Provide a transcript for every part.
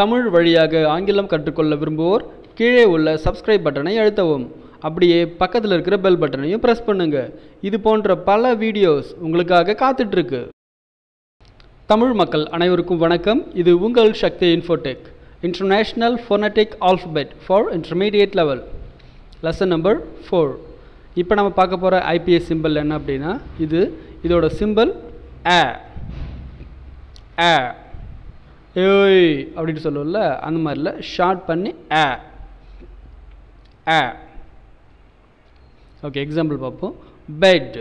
தமிழ் வழியாக ஆங்கிலம் கற்றுக்கொள்ள விரும்புவோர் கீழே உள்ள சப்ஸ்கிரைப் பட்டனை அழுத்தவும். அப்படியே பக்கத்தில் இருக்கிற பெல் பட்டனையும் ப்ரெஸ் பண்ணுங்க. இது போன்ற பல வீடியோஸ் உங்களுக்காக காத்துட்ருக்கு. தமிழ் மக்கள் அனைவருக்கும் வணக்கம். இது உங்கள் Sakthi infotech international phonetic alphabet for intermediate level lesson number four இப்போ நம்ம பார்க்க போகிற ஐபிஎஸ் சிம்பிள் என்ன அப்படின்னா இது இதோட சிம்பிள் ஆ ஆ ஏய் அப்படின்னு சொல்லுவோம்ல அந்த மாதிரில ஷார்ட் பண்ணி ஆ ஆ ஓகே எக்ஸாம்பிள் பார்ப்போம் bed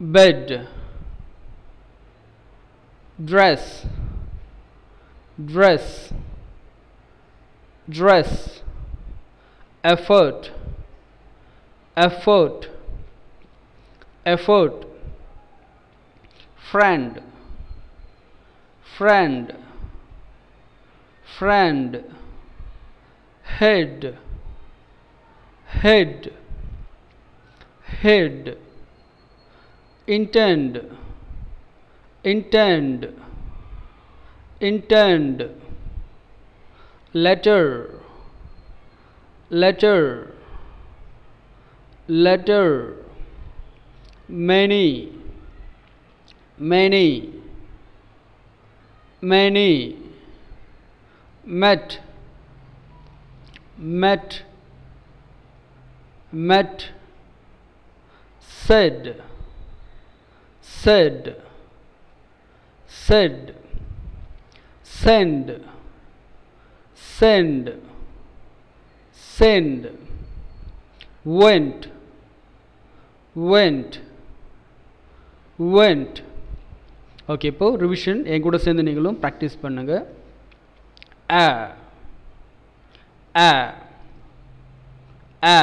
bed dress dress dress effort effort effort friend friend friend head head head intend intend intend letter letter letter many many many met met met said said said send send send went went went okay இப்போ revision என் கூட சேர்ந்து நீங்களும் practice பண்ணுங்க ஆ ஆ ஆ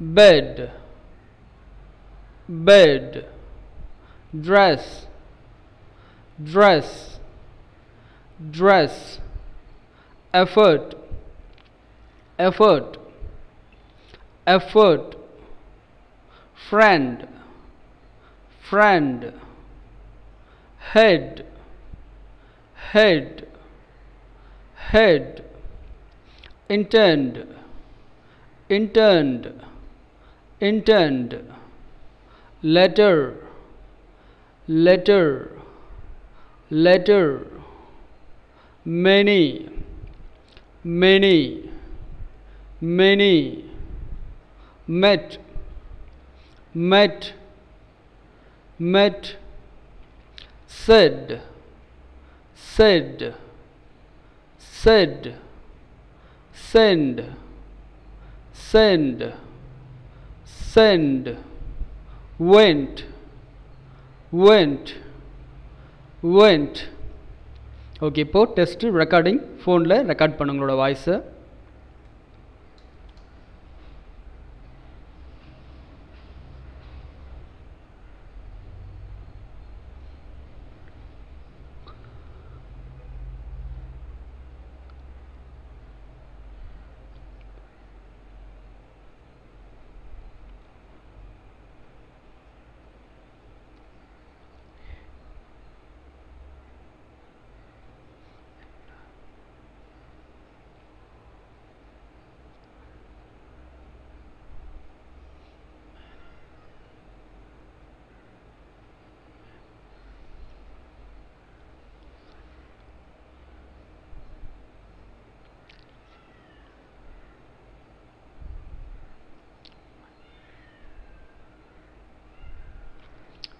bed bed dress dress dress effort effort effort friend friend head head head intend intend intend letter letter letter many many many met met met said said said send send send went went went okay இப்போ test recording ஃபோனில் record பண்ண உங்களோட வாய்ஸை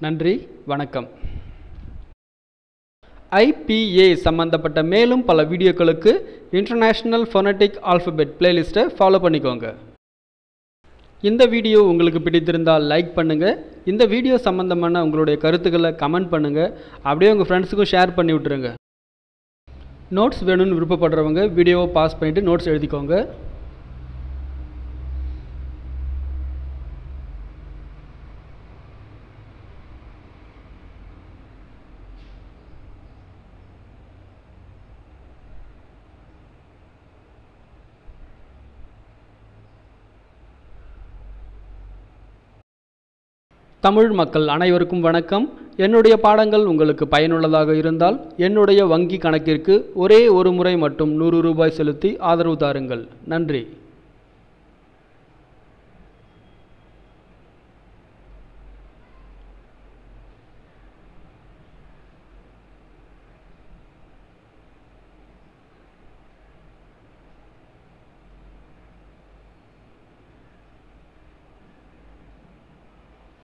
நன்றி வணக்கம். IPA சம்பந்தப்பட்ட மேலும் பல வீடியோக்களுக்கு இன்டர்நேஷ்னல் ஃபோனட்டிக் ஆல்ஃபபெட் பிளேலிஸ்ட்டை ஃபாலோ பண்ணிக்கோங்க. இந்த வீடியோ உங்களுக்கு பிடித்திருந்தால் லைக் பண்ணுங்கள் இந்த வீடியோ சம்பந்தமான உங்களுடைய கருத்துக்களை கமெண்ட் பண்ணுங்கள் அப்படியே உங்கள் ஃப்ரெண்ட்ஸுக்கும் ஷேர் பண்ணி விட்டுருங்க. நோட்ஸ் வேணும்னு விருப்பப்படுறவங்க வீடியோவை பாஸ் பண்ணிவிட்டு நோட்ஸ் எழுதிக்கோங்க. தமிழ் மக்கள் அனைவருக்கும் வணக்கம். என்னுடைய பாடங்கள் உங்களுக்கு பயனுள்ளதாக இருந்தால் என்னுடைய வங்கி கணக்கிற்கு ஒரே ஒரு முறை மட்டும் நூறு ரூபாய் செலுத்தி ஆதரவு தாருங்கள். நன்றி.